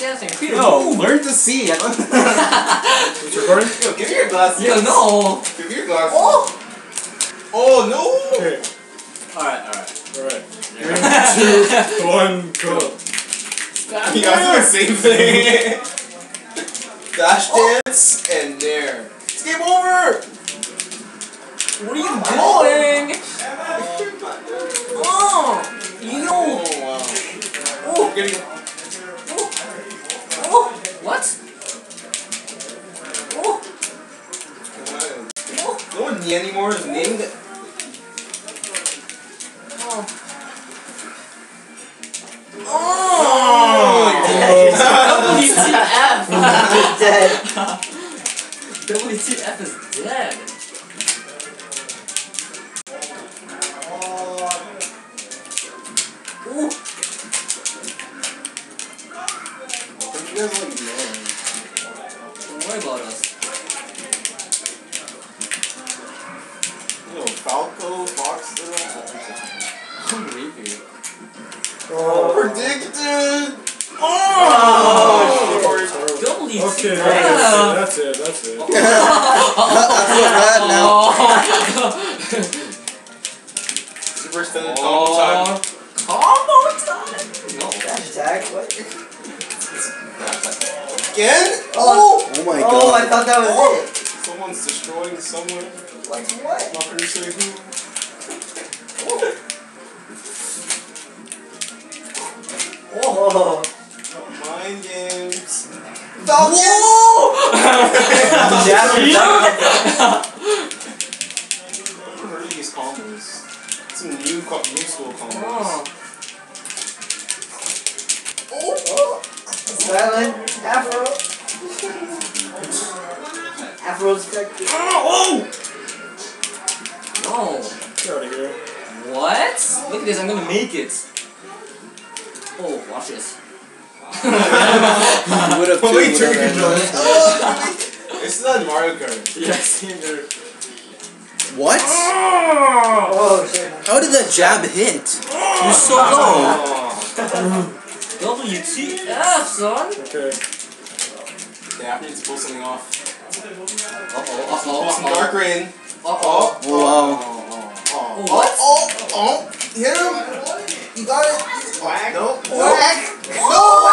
dancing. Peter, No, move. learn to see. It's recording? Yo, give me your glasses. Yo, no. Give me your glasses. Oh. Oh, no! Okay, Alright, alright. alright. Three, two, one, go. You guys do the same thing. Dash oh. dance and there. It's game over! What are you doing? Oh. You. Oh, wow. Oh. We're. Oh. Oh. No one knee anymore is named. Oh. Oh! WTF? Dead. WTF is dead. Ooh. You guys like. Don't worry about us. That's it, that's it, that's it. I feel bad now. Super extended combo time. Combo time. No. Dash attack? What? Again? Oh! Oh, oh my Oh, I thought that was it. Someone's destroying someone. Like what? I'm Not gonna say who. Oh. Mind games. Whoa! I've heard these combos. New, new school. Silent. Oh! What? Look at this, I'm gonna make it. Oh, watch this. You would have Oh, wait, too, turn your controller. Oh, It's not Mario Kart. Yes, here. What? Oh shit. How did that jab hit? You're so low. Oh. WTF, son? Okay. Yeah, I need to pull something off. Uh-oh, Pull uh-oh, some Dark uh-oh. Rain. Uh-oh. Oh. Wow. Oh, oh, Oh, what? Oh, oh, oh. Hit him. You got it. Whack. No. Whack. No.